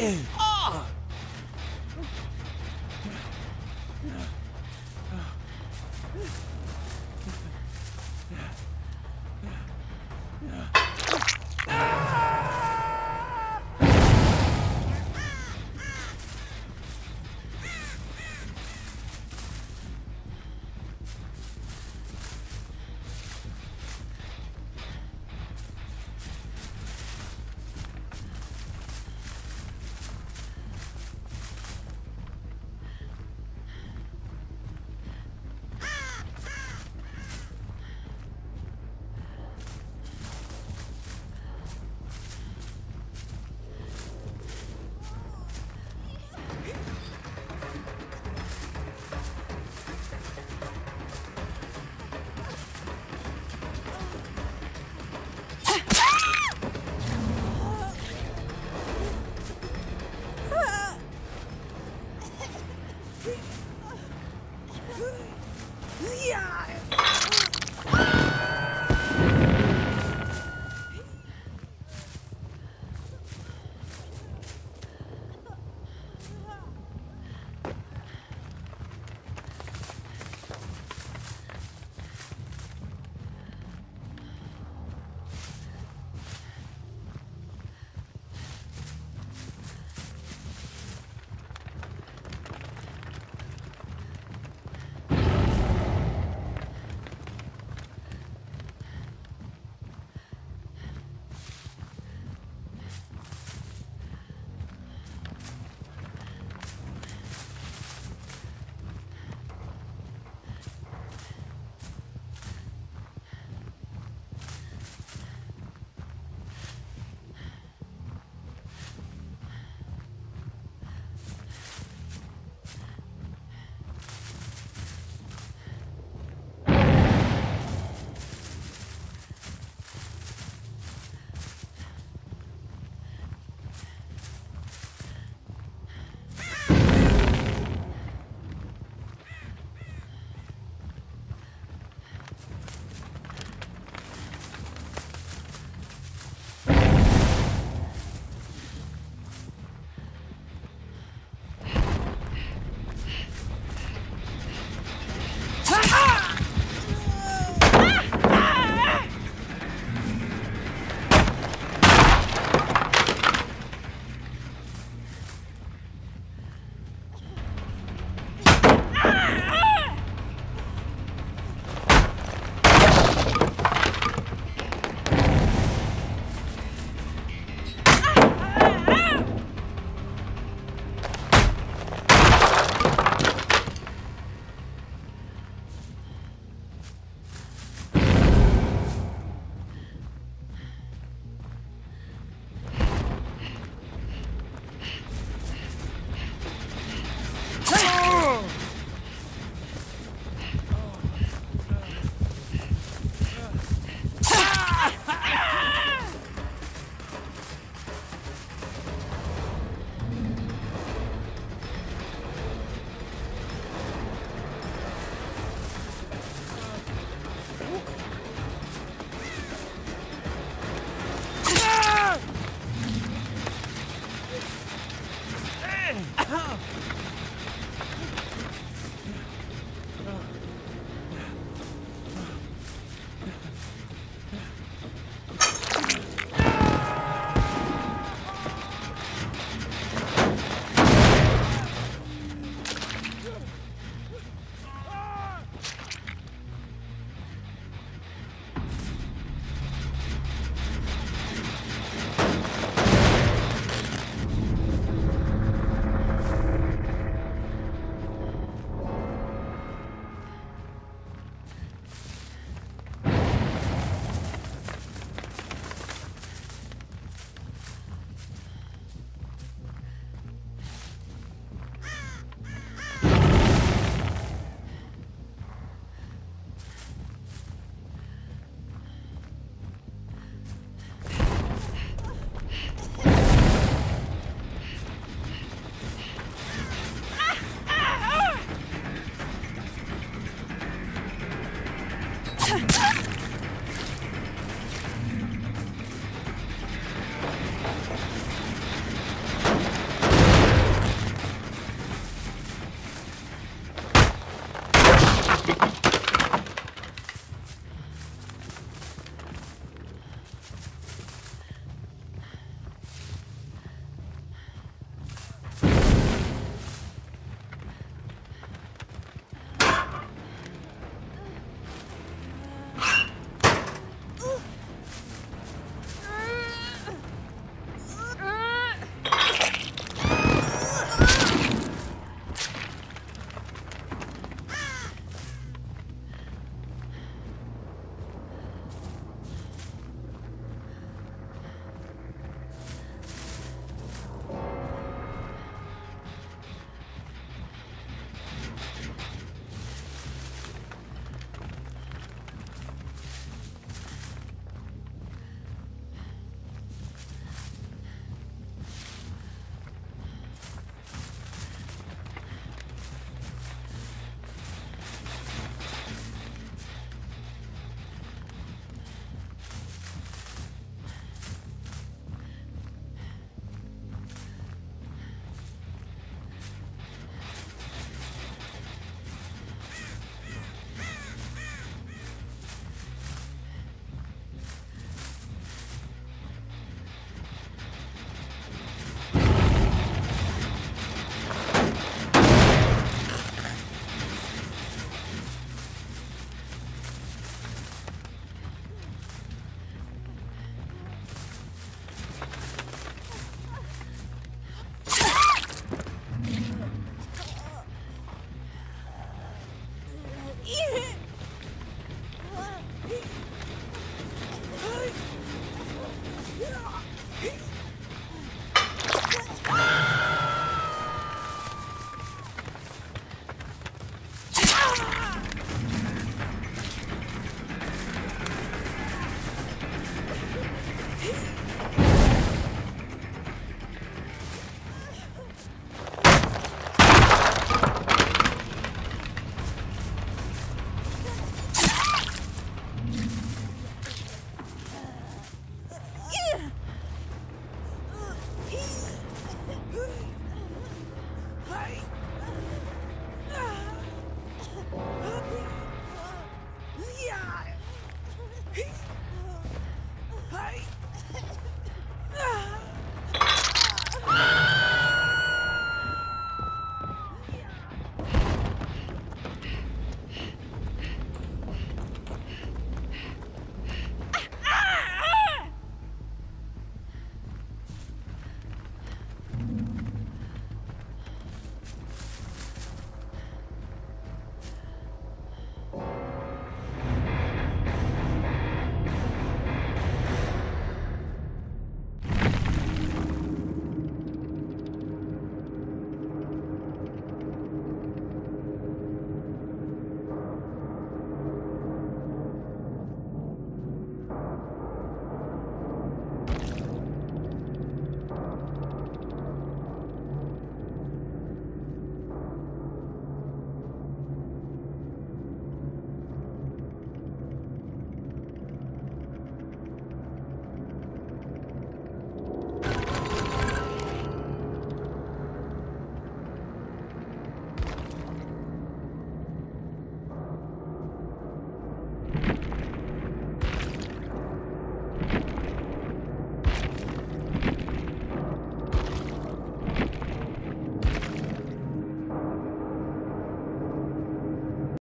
Yeah!